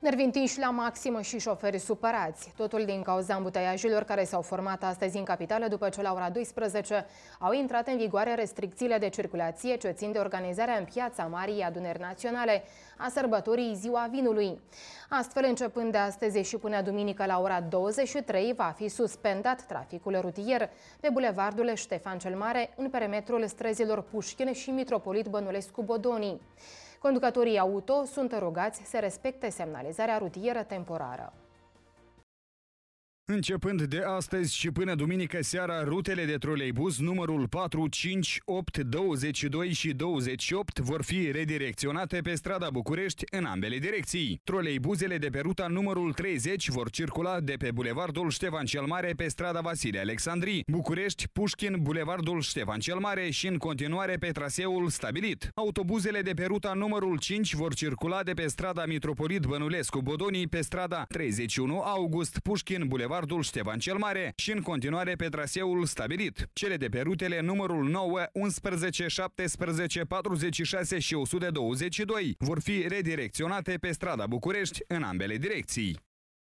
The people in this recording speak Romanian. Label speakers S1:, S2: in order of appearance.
S1: Nervintiși la maximă și șoferi supărați. Totul din cauza îmbuteiajelor care s-au format astăzi în capitală după ce la ora 12 au intrat în vigoare restricțiile de circulație ce țin de organizarea în piața Marii Adunări Naționale a sărbătorii Ziua Vinului. Astfel, începând de astăzi și până duminică la ora 23, va fi suspendat traficul rutier pe bulevardul Ștefan cel Mare în perimetrul străzilor Pușkin și Mitropolit Bănulescu Bodonii. Conducătorii auto sunt rugați să respecte semnalizarea rutieră temporară.
S2: Începând de astăzi și până duminică seara, rutele de troleibuz numărul 4, 5, 8, 22 și 28 vor fi redirecționate pe strada București în ambele direcții. Troleibuzele de pe ruta numărul 30 vor circula de pe bulevardul Ștefan cel Mare pe strada Vasile Alexandri, București, Pușkin, bulevardul Ștefan cel Mare și în continuare pe traseul stabilit. Autobuzele de pe ruta numărul 5 vor circula de pe strada Mitropolit Bănulescu Bodonii pe strada 31 August Pușkin, bulevard bulevardul Ștefan cel Mare și în continuare pe traseul stabilit. Cele de pe rutele numărul 9, 11, 17, 46 și 122 vor fi redirecționate pe strada București în ambele direcții.